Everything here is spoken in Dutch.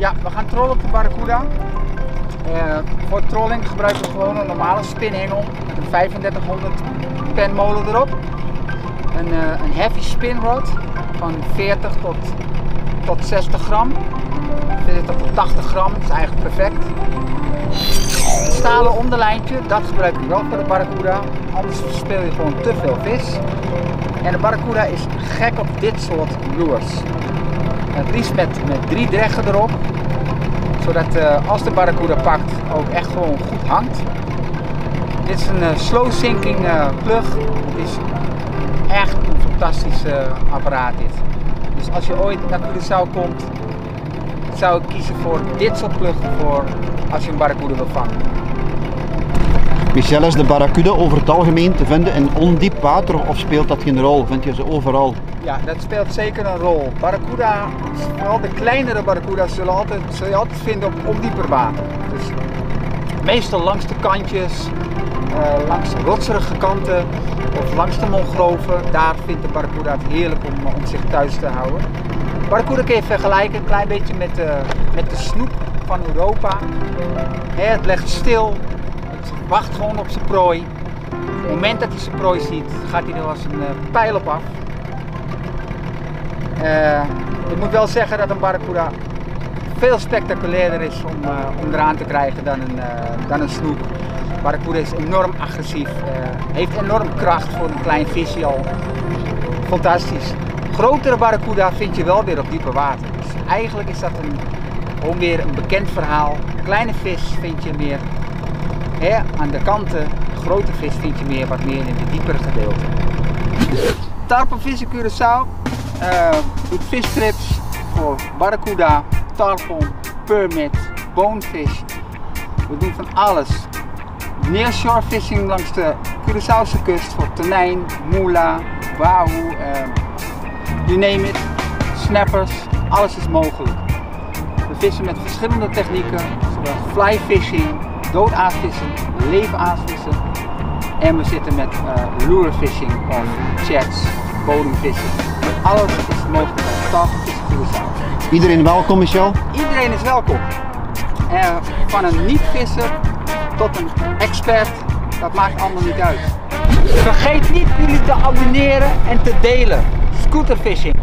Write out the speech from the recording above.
Ja, we gaan trollen op de Barracuda. Uh, voor trolling gebruiken we gewoon een normale spinhengel met een 3500 penmolen erop. Een, uh, een heavy spinrod van 40 tot, tot 60 gram. 40 tot 80 gram, dat is eigenlijk perfect. Het stalen onderlijntje, dat gebruik ik wel voor de Barracuda, anders speel je gewoon te veel vis. En de Barracuda is gek op dit soort lures. Het liefst met, drie dreggen erop, zodat uh, als de Barracuda pakt ook echt gewoon goed hangt. Dit is een uh, slow sinking uh, plug. Het is echt een fantastisch apparaat dit. Dus als je ooit naar Curaçao komt, zou ik kiezen voor dit soort plug voor als je een barracuda wil vangen. Michel, is de barracuda over het algemeen te vinden in ondiep water of speelt dat geen rol? Vind je ze overal? Ja, dat speelt zeker een rol. Barracuda, vooral de kleinere barracuda's, zul je altijd vinden op ondieper water. Dus meestal langs de kantjes, uh, langs de rotserige kanten of langs de mangroven. Daar vindt de barracuda het heerlijk om, om zich thuis te houden. Barracuda kun je vergelijken een klein beetje met de, met de snoep van Europa. het legt stil, wacht gewoon op zijn prooi. Op het moment dat hij zijn prooi ziet, gaat hij er als een uh, pijl op af. Uh, ik moet wel zeggen dat een barracuda veel spectaculairder is om, uh, om eraan te krijgen dan een, dan een snoep. Barracuda is enorm agressief, heeft enorm kracht voor een klein visje al. Fantastisch. Grotere barracuda vind je wel weer op diepe water. Dus eigenlijk is dat een, gewoon weer een bekend verhaal. Kleine vis vind je meer aan de kanten. Grote vis vind je meer wat meer in de diepere gedeelte. Tarponvis in Curaçao uh, doet vistrips voor barracuda, tarpon, permit, bonefish. We doen van alles. Nearshore fishing langs de Curaçaose kust voor tonijn, moela, wahoo, uh, you name it, snappers, alles is mogelijk. We vissen met verschillende technieken, zoals fly fishing, doodaasvissen, leefaasvissen. En we zitten met uh, lure fishing of chats, bodemvissen. Met alles is mogelijk bij Talkenvissen Iedereen welkom Michel? Iedereen is welkom. Uh, van een niet-visser tot een expert, dat maakt allemaal niet uit. Vergeet niet jullie te abonneren en te delen. Scooterfishing.